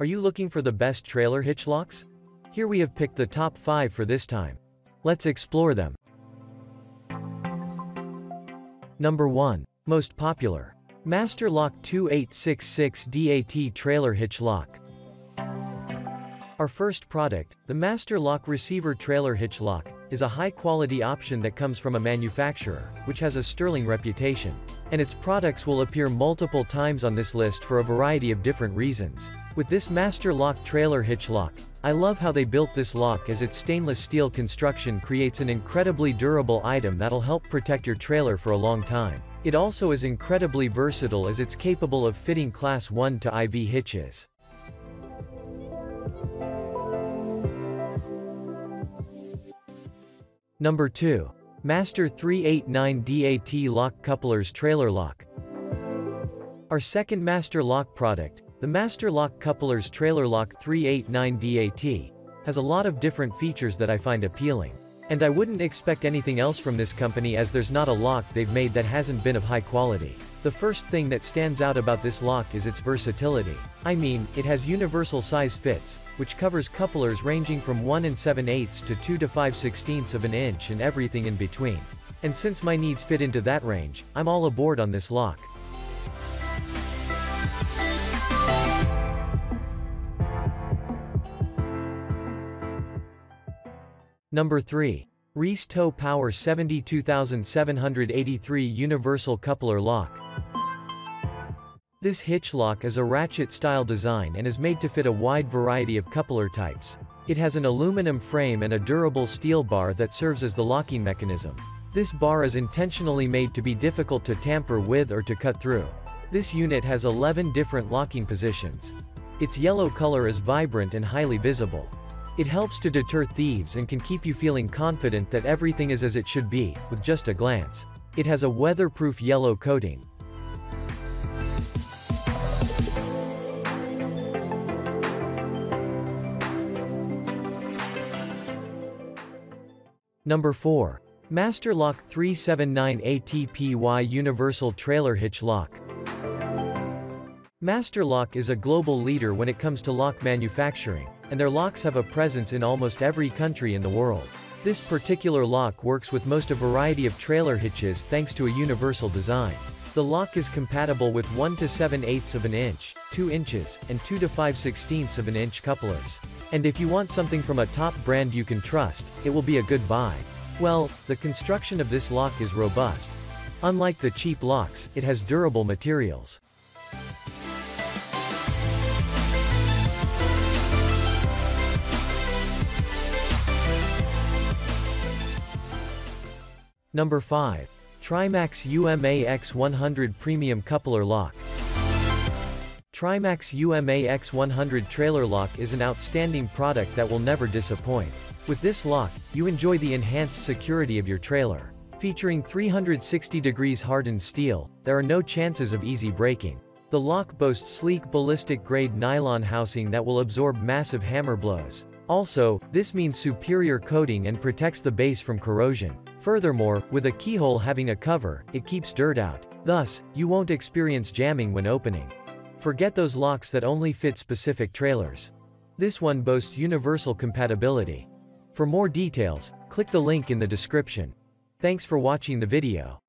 Are you looking for the best trailer hitch locks? Here we have picked the top 5 for this time. Let's explore them. Number 1. Most popular. Master Lock 2866 DAT Trailer Hitch Lock. Our first product, the Master Lock Receiver Trailer Hitch Lock, is a high-quality option that comes from a manufacturer, which has a sterling reputation. And its products will appear multiple times on this list for a variety of different reasons. With this Master Lock Trailer Hitch Lock, I love how they built this lock as its stainless steel construction creates an incredibly durable item that'll help protect your trailer for a long time. It also is incredibly versatile as it's capable of fitting class 1 to IV hitches. Number 2. Master 389 DAT Lock Couplers Trailer Lock. Our second Master Lock product, the Master Lock Couplers Trailer Lock 389 DAT, has a lot of different features that I find appealing. And I wouldn't expect anything else from this company as there's not a lock they've made that hasn't been of high quality. The first thing that stands out about this lock is its versatility. I mean, it has universal size fits, which covers couplers ranging from 1 and 7 eighths to 2 to 5 sixteenths of an inch and everything in between. And since my needs fit into that range, I'm all aboard on this lock. Number 3. Reese Towpower 72783 Universal Coupler Lock. This hitch lock is a ratchet-style design and is made to fit a wide variety of coupler types. It has an aluminum frame and a durable steel bar that serves as the locking mechanism. This bar is intentionally made to be difficult to tamper with or to cut through. This unit has 11 different locking positions. Its yellow color is vibrant and highly visible. It helps to deter thieves and can keep you feeling confident that everything is as it should be, with just a glance. It has a weatherproof yellow coating. Number 4. Master Lock 379 ATPY Universal Trailer Hitch Lock. Master Lock is a global leader when it comes to lock manufacturing and their locks have a presence in almost every country in the world. This particular lock works with most a variety of trailer hitches thanks to a universal design. The lock is compatible with 1 to 7 eighths of an inch, 2 inches, and 2 to 5 sixteenths of an inch couplers. And if you want something from a top brand you can trust, it will be a good buy. Well, the construction of this lock is robust. Unlike the cheap locks, it has durable materials. Number 5. Trimax UMAX100 Premium Coupler Lock. Trimax UMA X100 Trailer Lock is an outstanding product that will never disappoint. With this lock, you enjoy the enhanced security of your trailer. Featuring 360 degrees hardened steel, there are no chances of easy breaking. The lock boasts sleek ballistic-grade nylon housing that will absorb massive hammer blows. Also, this means superior coating and protects the base from corrosion. Furthermore, with a keyhole having a cover, it keeps dirt out. Thus, you won't experience jamming when opening. Forget those locks that only fit specific trailers. This one boasts universal compatibility. For more details, click the link in the description. Thanks for watching the video.